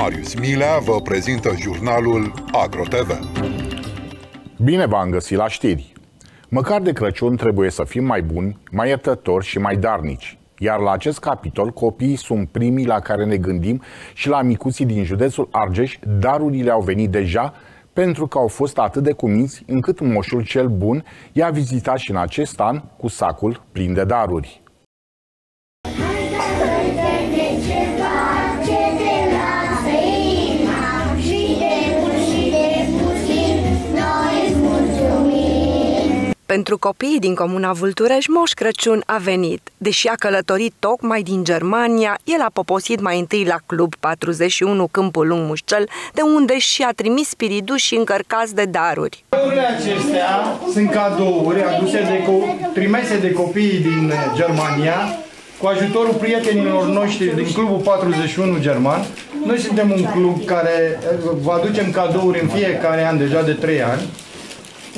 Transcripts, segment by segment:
Marius Milea vă prezintă jurnalul AgroTV. Bine v-am găsit la știri! Măcar de Crăciun trebuie să fim mai buni, mai iertători și mai darnici. Iar la acest capitol, copiii sunt primii la care ne gândim și la micuții din județul Argeș, darurile au venit deja pentru că au fost atât de cuminți încât moșul cel bun i-a vizitat și în acest an cu sacul plin de daruri. Pentru copiii din comuna Vultureș, Moș Crăciun a venit. Deși a călătorit tocmai din Germania, el a poposit mai întâi la Club 41 Câmpul Lung Mușcel, de unde și-a trimis spiriduși încărcați de daruri. Cadourile acestea sunt cadouri aduse de co- trimise de copiii din Germania cu ajutorul prietenilor noștri din Clubul 41 German. Noi suntem un club care vă aducem cadouri în fiecare an, deja de 3 ani.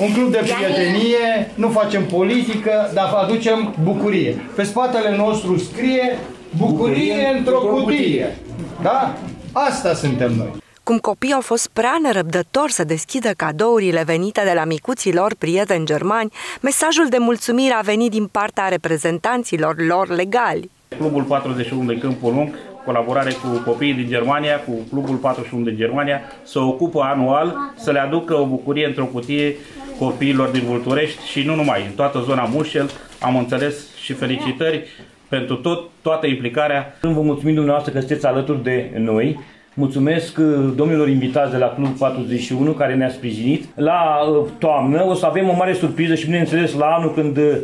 Un club de prietenie, nu facem politică, dar aducem bucurie. Pe spatele nostru scrie bucurie într-o cutie. Da? Asta suntem noi. Cum copiii au fost prea nerăbdători să deschidă cadourile venite de la micuții lor prieteni germani, mesajul de mulțumire a venit din partea reprezentanților lor legali. Clubul 41 de Câmpul Lung, colaborare cu copiii din Germania, cu Clubul 41 de Germania, se ocupă anual să le aducă o bucurie într-o cutie copiilor din Vulturești și nu numai, în toată zona Mușel, am înțeles și felicitări pentru tot, toată implicarea. Vă mulțumim dumneavoastră că sunteți alături de noi. Mulțumesc uh, domnilor invitați de la Club 41 care ne-a sprijinit. La uh, toamnă o să avem o mare surpriză și bineînțeles la anul când uh,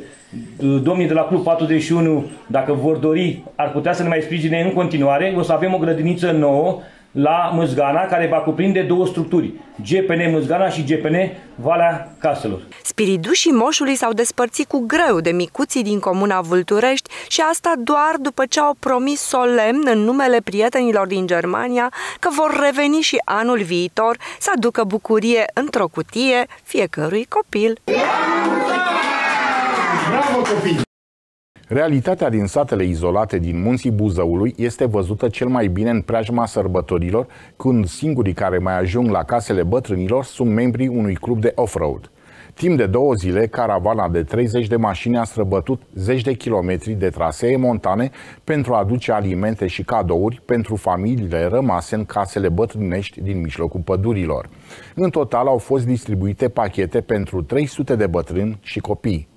domnii de la Club 41, dacă vor dori, ar putea să ne mai sprijine în continuare. O să avem o grădiniță nouă la Mâzgana, care va cuprinde două structuri, GPN Mâzgana și GPN Valea Caselor. Spiridușii moșului s-au despărțit cu greu de micuții din comuna Vulturești și asta doar după ce au promis solemn în numele prietenilor din Germania că vor reveni și anul viitor să aducă bucurie într-o cutie fiecărui copil. Bravo copii! Realitatea din satele izolate din munții Buzăului este văzută cel mai bine în preajma sărbătorilor, când singurii care mai ajung la casele bătrânilor sunt membrii unui club de off-road. Timp de două zile, caravana de 30 de mașini a străbătut zeci de kilometri de trasee montane pentru a aduce alimente și cadouri pentru familiile rămase în casele bătrânești din mijlocul pădurilor. În total au fost distribuite pachete pentru 300 de bătrâni și copii.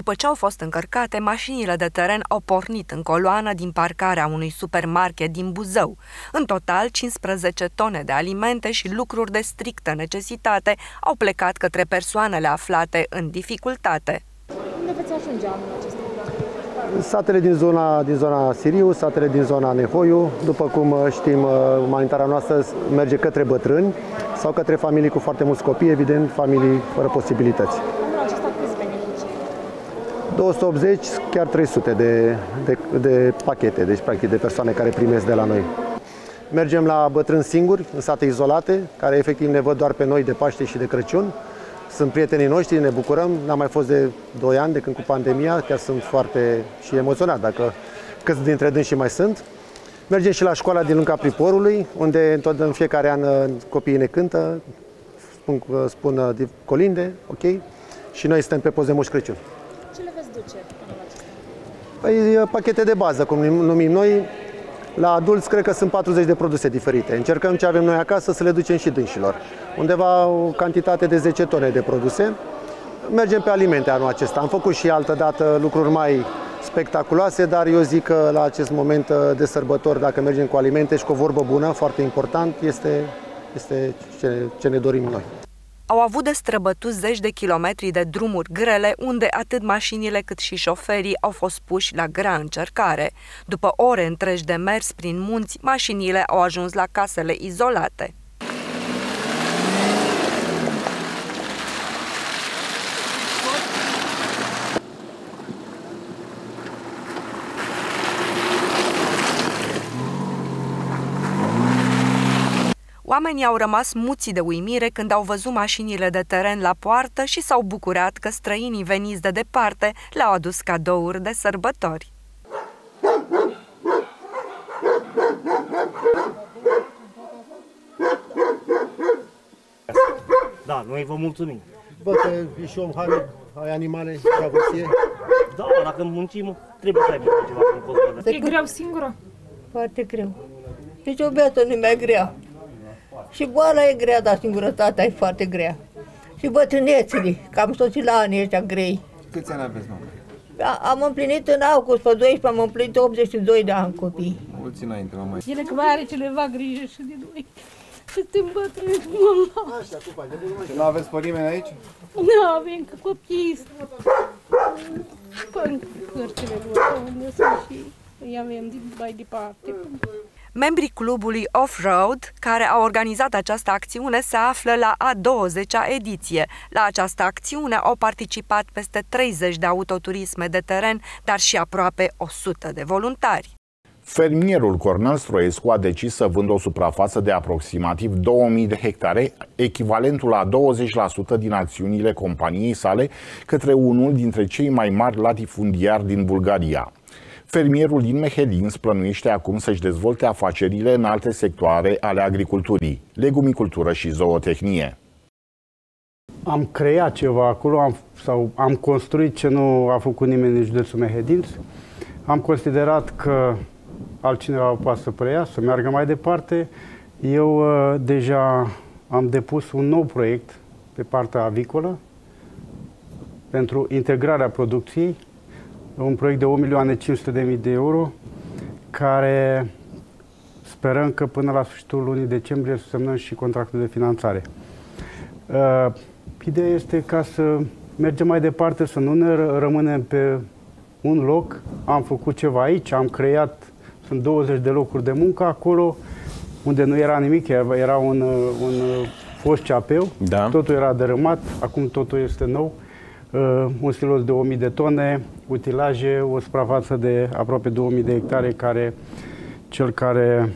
După ce au fost încărcate, mașinile de teren au pornit în coloană din parcarea unui supermarket din Buzău. În total, 15 tone de alimente și lucruri de strictă necesitate au plecat către persoanele aflate în dificultate. Unde veți ajunge anul acesta? Satele din zona, din zona Siriu, satele din zona Nehoiu, după cum știm, umanitarea noastră merge către bătrâni sau către familii cu foarte mulți copii, evident, familii fără posibilități. Anul acesta câți beneficii? 280, chiar 300 de, de, de pachete, deci practic de persoane care primesc de la noi. Mergem la bătrâni singuri, în sate izolate, care efectiv ne văd doar pe noi de Paște și de Crăciun. Sunt prietenii noștri, ne bucurăm. N-am mai fost de 2 ani de când cu pandemia, chiar sunt foarte și emoționat dacă câți dintre dânsii mai sunt. Mergem și la școala din Lunca Priporului, unde tot în fiecare an copiii ne cântă, spun, spun colinde, ok? Și noi suntem pe poze Moș Crăciun. Ce le veți duce anul acesta? Păi, pachete de bază, cum numim noi. La adulți cred că sunt 40 de produse diferite. Încercăm ce avem noi acasă să le ducem și dânșilor. Undeva o cantitate de 10 tone de produse. Mergem pe alimente anul acesta. Am făcut și altă dată lucruri mai spectaculoase, dar eu zic că la acest moment de sărbători, dacă mergem cu alimente și cu o vorbă bună, foarte important, este, este ce, ce ne dorim noi. Au avut de străbătut zeci de kilometri de drumuri grele, unde atât mașinile cât și șoferii au fost puși la grea încercare. După ore întregi de mers prin munți, mașinile au ajuns la casele izolate. Oamenii au rămas muți de uimire când au văzut mașinile de teren la poartă și s-au bucurat că străinii veniți de departe le-au adus cadouri de sărbători. Da, noi vă mulțumim. Văd că e și om hai, ai animale, travăsie. Da, dacă muncim, trebuie să aibă ceva în cosmă. E greu singură? Foarte greu. Deci o viață nu mai grea. Și boala e grea, dar singurătatea e foarte grea. Și bătrânețile, că am soțit la anii ăștia grei. Câți ani aveți, mă? A- Am împlinit în august, pe 12, am împlinit 82 de ani copii. Mulți înainte, mama. Ele că mai are cineva grijă și de noi. Suntem bătrâni, mama. Nu aveți pe nimeni aici? Nu avem că copiii sunt în cărțile lor, unde sunt și îi avem din mai departe. Membrii clubului Off-Road, care au organizat această acțiune, se află la a 20-a ediție. La această acțiune au participat peste 30 de autoturisme de teren, dar și aproape 100 de voluntari. Fermierul Cornel Stroescu a decis să vândă o suprafață de aproximativ 2000 de hectare, echivalentul la 20% din acțiunile companiei sale, către unul dintre cei mai mari latifundiari din Bulgaria. Fermierul din Mehelins plănuiește acum să-și dezvolte afacerile în alte sectoare ale agriculturii, legumicultură și zootehnie. Am creat ceva acolo am, sau am construit ce nu a făcut nimeni în județul Mehedinț. Am considerat că altcineva poate să preia, să meargă mai departe. Eu uh, deja am depus un nou proiect pe partea avicolă pentru integrarea producției, un proiect de 1.500.000 de euro, care sperăm că până la sfârșitul lunii decembrie să semnăm și contractul de finanțare. Uh, Ideea este ca să mergem mai departe, să nu ne ră- rămânem pe un loc. Am făcut ceva aici, am creat, sunt 20 de locuri de muncă acolo, unde nu era nimic, era era un, uh, un uh, fost ceapeu, Da. totul era dărâmat, acum totul este nou. Uh, un silos de 1000 de tone, utilaje, o suprafață de aproape 2000 de hectare care cel care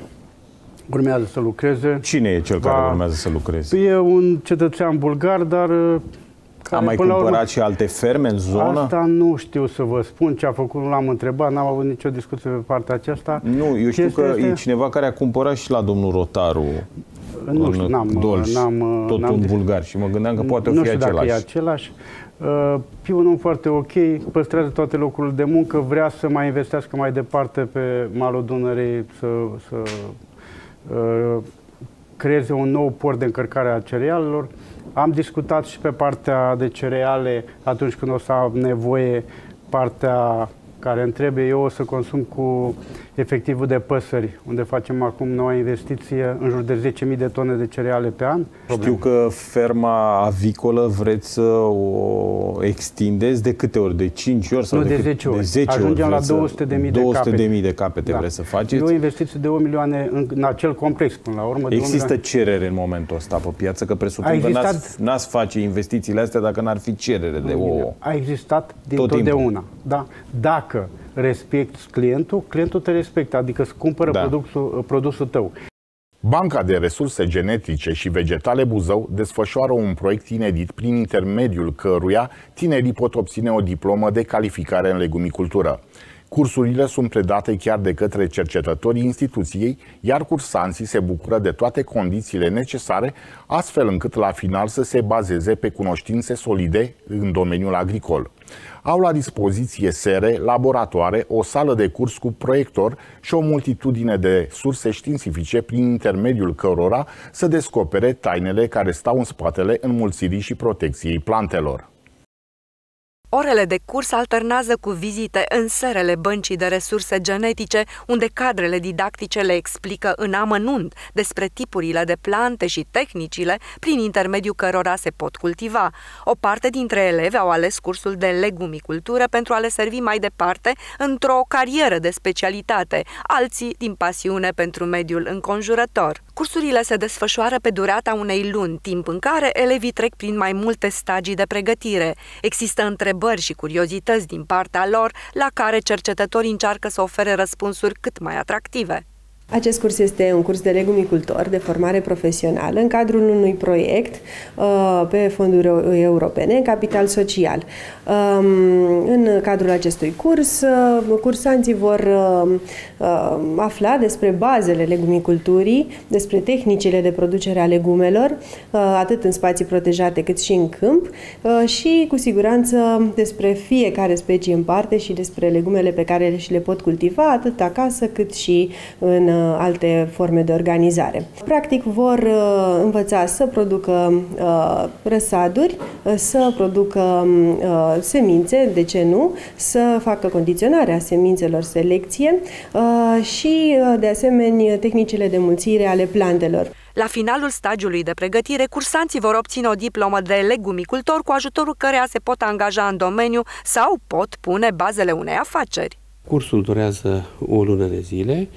urmează să lucreze. Cine e cel Va- care urmează să lucreze? E un cetățean bulgar, dar uh, A care, mai până la cumpărat urmă, și alte ferme în zonă? Asta nu știu să vă spun ce a făcut, nu l-am întrebat, n-am avut nicio discuție pe partea aceasta. Nu, eu știu Chestia că este- e cineva care a cumpărat și la domnul Rotaru Nu în știu, n-am, Dolj, n-am, tot n-am un dis- bulgar și mă gândeam că poate o nu fi știu dacă e același. același. Uh, E un om foarte ok, păstrează toate locurile de muncă, vrea să mai investească mai departe pe malul Dunării, să, să uh, creeze un nou port de încărcare a cerealelor. Am discutat și pe partea de cereale atunci când o să am nevoie partea care îmi trebuie eu o să consum cu efectivul de păsări, unde facem acum noua investiție în jur de 10.000 de tone de cereale pe an. Știu că ferma avicolă vreți să o extindeți de câte ori? De 5 ori? Sau Nu, de cât- 10 ori. De 10 Ajungem ori la vreți să- 200.000 de 200.000 de capete. capete Da. vreți să E faceți? o investiție de 1 milioane în, în acel complex până la urmă. de un Există milion. cerere în momentul ăsta pe piață? Că A presupun că existat- n-ați, n-ați face investițiile astea dacă n-ar fi cerere de ouă. A existat din Tot timpul. totdeauna. Da? Dacă respecti clientul, clientul te respectă, adică îți cumpără Da. produsul, produsul tău. Banca de Resurse Genetice și Vegetale Buzău desfășoară un proiect inedit prin intermediul căruia tinerii pot obține o diplomă de calificare în legumicultură. Cursurile sunt predate chiar de către cercetătorii instituției, iar cursanții se bucură de toate condițiile necesare, astfel încât la final să se bazeze pe cunoștințe solide în domeniul agricol. Au la dispoziție sere, laboratoare, o sală de curs cu proiector și o multitudine de surse științifice prin intermediul cărora să descopere tainele care stau în spatele înmulțirii și protecției plantelor. Orele de curs alternează cu vizite în serele băncii de resurse genetice, unde cadrele didactice le explică în amănunt despre tipurile de plante și tehnicile prin intermediul cărora se pot cultiva. O parte dintre elevi au ales cursul de legumicultură pentru a le servi mai departe într-o carieră de specialitate, alții din pasiune pentru mediul înconjurător. Cursurile se desfășoară pe durata unei luni, timp în care elevii trec prin mai multe stagii de pregătire. Există întrebări și curiozități din partea lor, la care cercetătorii încearcă să ofere răspunsuri cât mai atractive. Acest curs este un curs de legumicultor de formare profesională în cadrul unui proiect uh, pe fonduri europene, capital social. Um, în cadrul acestui curs, uh, cursanții vor uh, afla despre bazele legumiculturii, despre tehnicile de producere a legumelor, atât în spații protejate cât și în câmp și, cu siguranță, despre fiecare specie în parte și despre legumele pe care și le pot cultiva atât acasă cât și în alte forme de organizare. Practic vor uh, învăța să producă uh, răsaduri, uh, să producă semințe, de ce nu, să facă condiționarea semințelor, selecție și, de asemenea, tehnicile de mulțire ale plantelor. La finalul stagiului de pregătire, cursanții vor obține o diplomă de legumicultor cu ajutorul căreia se pot angaja în domeniu sau pot pune bazele unei afaceri. Cursul durează o lună de zile.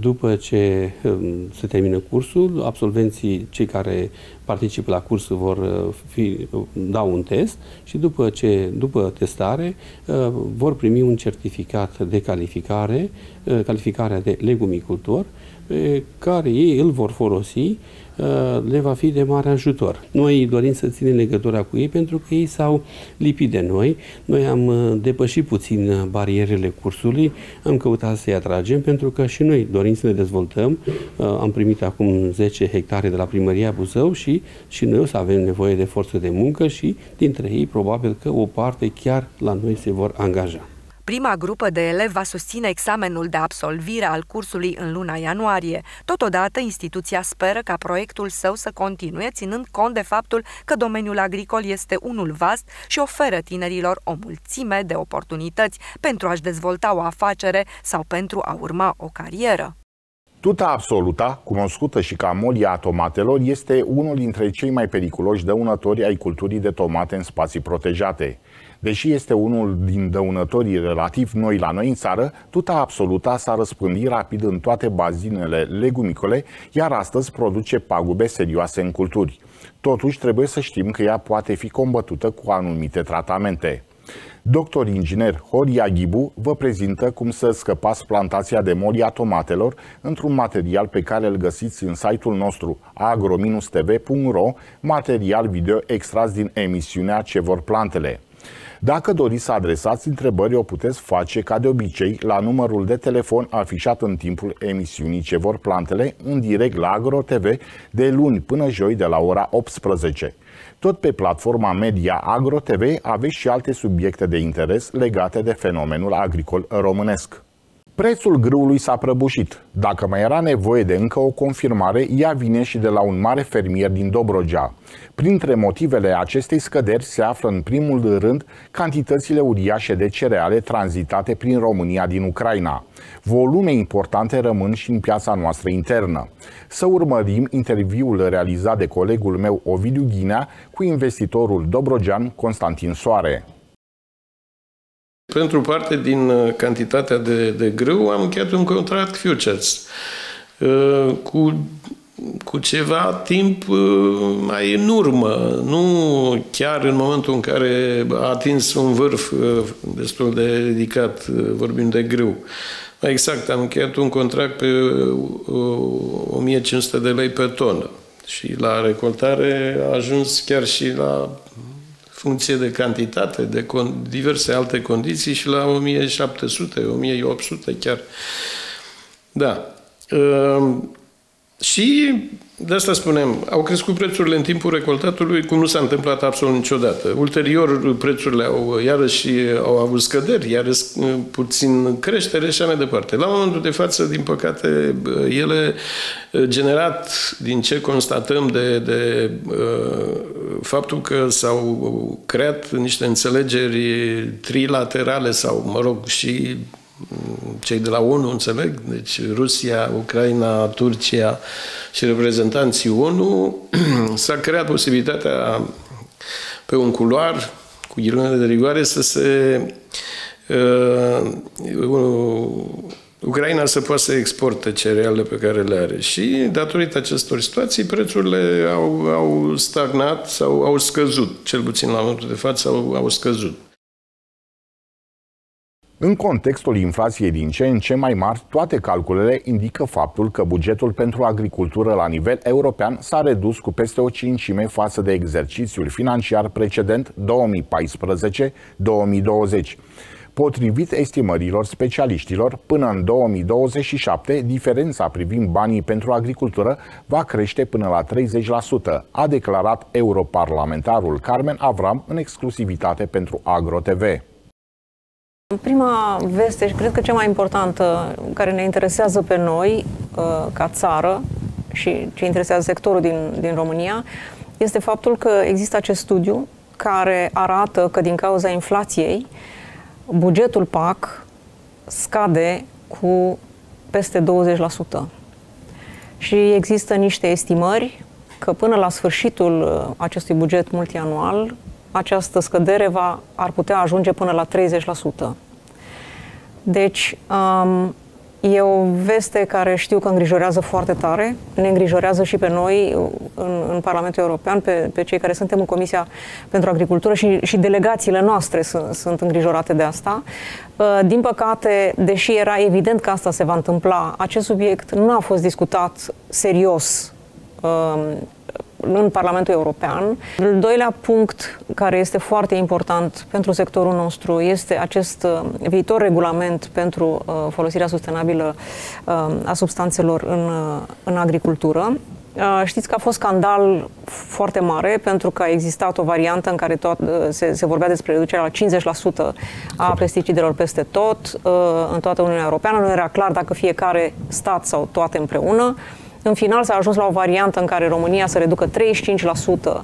După ce um, se termină cursul, absolvenții, cei care participă la curs, vor uh, fi, dau un test și după, ce, după testare uh, vor primi un certificat de calificare, uh, calificarea de legumicultor, pe care ei îl vor folosi Uh, le va fi de mare ajutor. Noi dorim să ținem legătura cu ei pentru că ei s-au lipit de noi. Noi am uh, depășit puțin uh, barierele cursului, am căutat să-i atragem pentru că și noi dorim să ne dezvoltăm. Am primit acum 10 hectare de la primăria Buzău și, și noi o să avem nevoie de forță de muncă și dintre ei probabil că o parte chiar la noi se vor angaja. Prima grupă de elevi va susține examenul de absolvire al cursului în luna ianuarie. Totodată, instituția speră ca proiectul său să continue, ținând cont de faptul că domeniul agricol este unul vast și oferă tinerilor o mulțime de oportunități pentru a-și dezvolta o afacere sau pentru a urma o carieră. Tuta absoluta, cunoscută și ca molia tomatelor, este unul dintre cei mai periculoși dăunători ai culturii de tomate în spații protejate. Deși este unul din dăunătorii relativ noi la noi în țară, tuta absoluta s-a răspândit rapid în toate bazinele legumicole, iar astăzi produce pagube serioase în culturi. Totuși, trebuie să știm că ea poate fi combătută cu anumite tratamente. Doctor inginer Horia Ghibu vă prezintă cum să scăpați plantația de moria tomatelor într-un material pe care îl găsiți în site-ul nostru agro-tv.ro, material video extras din emisiunea Ce vor plantele. Dacă doriți să adresați întrebări, o puteți face ca de obicei la numărul de telefon afișat în timpul emisiunii Ce vor plantele în direct la Agro TV de luni până joi de la ora 18. Tot pe platforma media Agro TV aveți și alte subiecte de interes legate de fenomenul agricol românesc. Prețul grâului s-a prăbușit. Dacă mai era nevoie de încă o confirmare, ea vine și de la un mare fermier din Dobrogea. Printre motivele acestei scăderi se află în primul rând cantitățile uriașe de cereale tranzitate prin România din Ucraina. Volume importante rămân și în piața noastră internă. Să urmărim interviul realizat de colegul meu Ovidiu Ghinea cu investitorul dobrogean Constantin Soare. Pentru parte din uh, cantitatea de, de grâu am încheiat un contract futures uh, cu, cu ceva timp uh, mai în urmă, nu chiar în momentul în care a atins un vârf destul de ridicat, vorbim de grâu. Mai exact, am încheiat un contract pe 1500 de lei pe tonă și la recoltare a ajuns chiar și la funcție de cantitate, de diverse alte condiții și la 1700, 1800 chiar. Da. Ehm, și de asta spunem, au crescut prețurile în timpul recoltatului, cum nu s-a întâmplat absolut niciodată. Ulterior, prețurile au iarăși au avut scăderi, iarăși puțin creștere și așa mai departe. La momentul de față, din păcate, ele generat din ce constatăm de, de uh, faptul că s-au creat niște înțelegeri trilaterale sau, mă rog, și cei de la ONU, înțeleg, deci Rusia, Ucraina, Turcia și reprezentanții ONU, s-a creat posibilitatea pe un culoar, cu ghilimele de rigoare, să se uh, Ucraina să poată să exporte cerealele pe care le are. Și datorită acestor situații, prețurile au, au stagnat sau au scăzut, cel puțin la momentul de față au, au scăzut. În contextul inflației din ce în ce mai mari, toate calculele indică faptul că bugetul pentru agricultură la nivel european s-a redus cu peste o cincime față de exercițiul financiar precedent 2014-2020. Potrivit estimărilor specialiștilor, până în 2027, diferența privind banii pentru agricultură va crește până la 30%, a declarat europarlamentarul Carmen Avram în exclusivitate pentru AgroTV. Prima veste și cred că cea mai importantă care ne interesează pe noi uh, ca țară și ce interesează sectorul din, din România este faptul că există acest studiu care arată că din cauza inflației bugetul PAC scade cu peste 20%. Și există niște estimări că până la sfârșitul uh, acestui buget multianual această scădere va, ar putea ajunge până la 30%. Deci, um, e o veste care știu că îngrijorează foarte tare, ne îngrijorează și pe noi uh, în, în Parlamentul European, pe, pe cei care suntem în Comisia pentru Agricultură și, și delegațiile noastre sunt, sunt îngrijorate de asta. Uh, din păcate, deși era evident că asta se va întâmpla, acest subiect nu a fost discutat serios um, în Parlamentul European. Al doilea punct care este foarte important pentru sectorul nostru este acest uh, viitor regulament pentru uh, folosirea sustenabilă uh, a substanțelor în, în agricultură. Știți că a fost scandal foarte mare pentru că a existat o variantă în care tot, se, se vorbea despre reducerea la 50% a pesticidelor peste tot, în toată Uniunea Europeană. Nu era clar dacă fiecare stat sau toate împreună. În final s-a ajuns la o variantă în care România să reducă 35%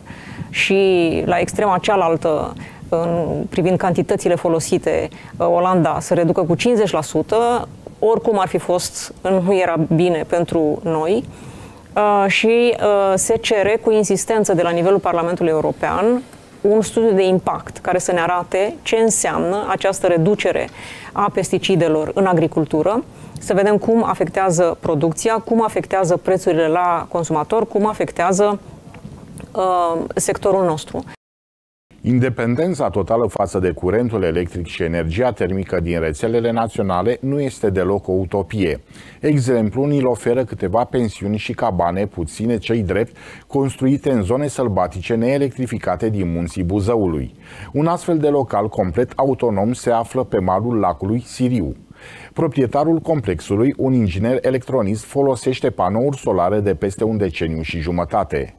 și la extrema cealaltă în, privind cantitățile folosite, uh, Olanda să reducă cu 50%, oricum ar fi fost, nu era bine pentru noi. Uh, și uh, se cere cu insistență de la nivelul Parlamentului European un studiu de impact care să ne arate ce înseamnă această reducere a pesticidelor în agricultură să vedem cum afectează producția, cum afectează prețurile la consumator, cum afectează uh, sectorul nostru. Independența totală față de curentul electric și energia termică din rețelele naționale nu este deloc o utopie. Exemplu, ni oferă câteva pensiuni și cabane puține cei drept, construite în zone sălbatice neelectrificate din munții Buzăului. Un astfel de local complet autonom se află pe malul lacului Siriu. Proprietarul complexului, un inginer electronist, folosește panouri solare de peste un deceniu și jumătate.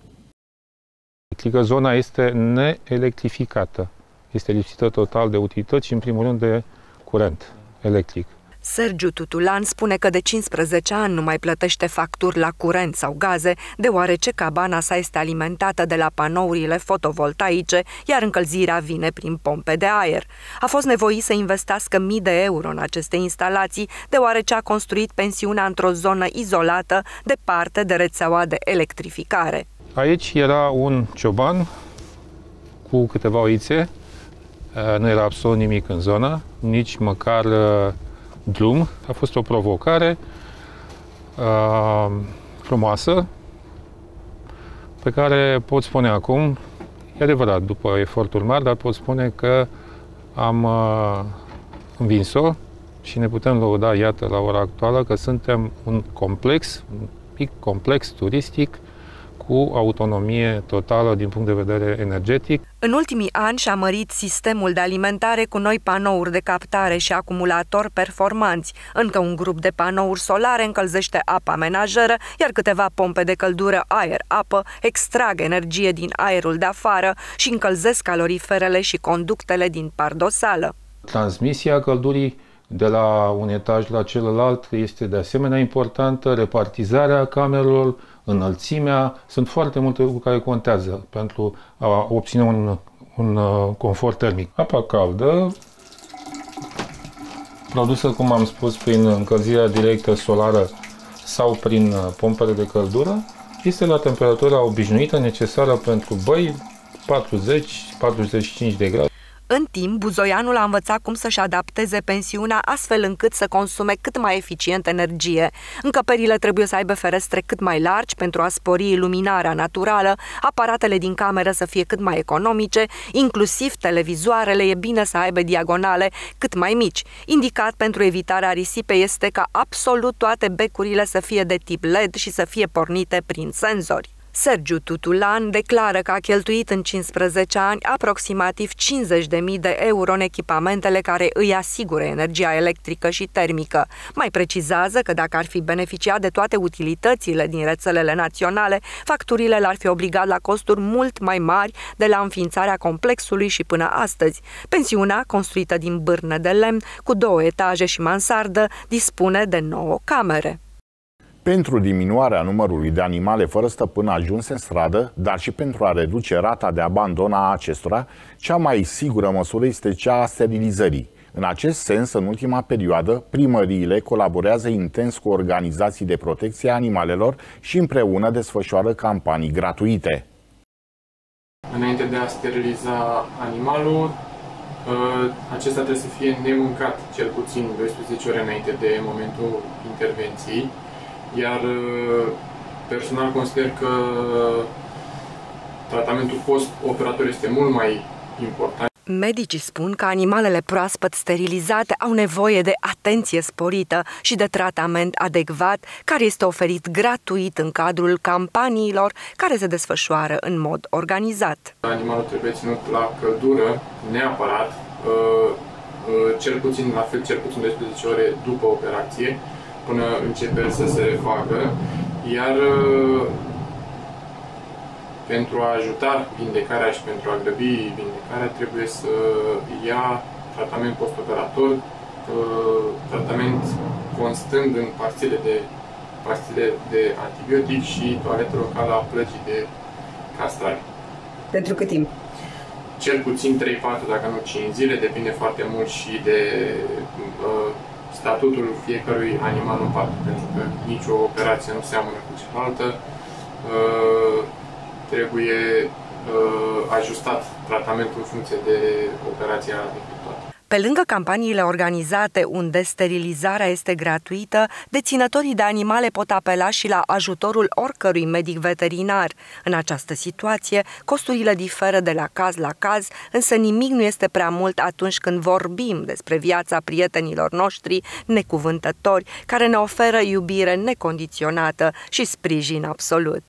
Zona este neelectrificată. Este lipsită total de utilități și, în primul rând, de curent electric. Sergiu Tutulan spune că de 15 ani nu mai plătește facturi la curent sau gaze, deoarece cabana sa este alimentată de la panourile fotovoltaice, iar încălzirea vine prin pompe de aer. A fost nevoit să investească mii de euro în aceste instalații, deoarece a construit pensiunea într-o zonă izolată, departe de rețeaua de electrificare. Aici era un cioban cu câteva oițe, nu era absolut nimic în zonă, nici măcar drum. A fost o provocare uh, frumoasă pe care pot spune acum, e adevărat, după eforturi mari, dar pot spune că am uh, învins-o și ne putem lăuda, iată, la ora actuală, că suntem un complex, un pic complex turistic, cu autonomie totală din punct de vedere energetic. În ultimii ani și-a mărit sistemul de alimentare cu noi panouri de captare și acumulatori performanți. Încă un grup de panouri solare încălzește apa menajeră, iar câteva pompe de căldură aer-apă extrag energie din aerul de afară și încălzesc caloriferele și conductele din pardosală. Transmisia căldurii de la un etaj la celălalt este de asemenea importantă, repartizarea camerelor, înălțimea, sunt foarte multe lucruri care contează pentru a obține un, un uh, confort termic. Apa caldă, produsă, cum am spus, prin încălzirea directă solară sau prin uh, pompele de căldură, este la temperatura obișnuită necesară pentru băi 40-45 de grade. În timp, buzoianul a învățat cum să-și adapteze pensiunea astfel încât să consume cât mai eficient energie. Încăperile trebuie să aibă ferestre cât mai largi pentru a spori iluminarea naturală, aparatele din cameră să fie cât mai economice, inclusiv televizoarele e bine să aibă diagonale cât mai mici. Indicat pentru evitarea risipei este ca absolut toate becurile să fie de tip LED și să fie pornite prin senzori. Sergiu Tutulan declară că a cheltuit în 15 ani aproximativ 50.000 de euro în echipamentele care îi asigură energia electrică și termică. Mai precizează că dacă ar fi beneficiat de toate utilitățile din rețelele naționale, facturile l-ar fi obligat la costuri mult mai mari de la înființarea complexului și până astăzi. Pensiunea, construită din bârnă de lemn, cu două etaje și mansardă, dispune de nouă camere. Pentru diminuarea numărului de animale fără stăpân ajunse în stradă, dar și pentru a reduce rata de abandon a acestora, cea mai sigură măsură este cea a sterilizării. În acest sens, în ultima perioadă, primăriile colaborează intens cu organizații de protecție a animalelor și împreună desfășoară campanii gratuite. Înainte de a steriliza animalul, ă, acesta trebuie să fie nemâncat cel puțin 12 ore înainte de momentul intervenției iar uh, personal consider că tratamentul post-operator este mult mai important. Medicii spun că animalele proaspăt sterilizate au nevoie de atenție sporită și de tratament adecvat, care este oferit gratuit în cadrul campaniilor care se desfășoară în mod organizat. Animalul trebuie ținut la căldură, neapărat, uh, uh, cel puțin, la fel, cel puțin 12 ore după operație, până începe să se refacă, iar uh, pentru a ajuta vindecarea și pentru a grăbi vindecarea trebuie să ia tratament postoperator, uh, tratament constând în pastile de, pastile de antibiotic și toaletă locală a plăcii de castrare. Pentru cât timp? Cel puțin 3-4, dacă nu 5 zile, depinde foarte mult și de uh, statutul fiecărui animal în parte, pentru că nicio operație nu seamănă cu cealaltă. Uh, trebuie uh, ajustat tratamentul în funcție de operația efectuată. Pe lângă campaniile organizate unde sterilizarea este gratuită, deținătorii de animale pot apela și la ajutorul oricărui medic veterinar. În această situație, costurile diferă de la caz la caz, însă nimic nu este prea mult atunci când vorbim despre viața prietenilor noștri necuvântători, care ne oferă iubire necondiționată și sprijin absolut.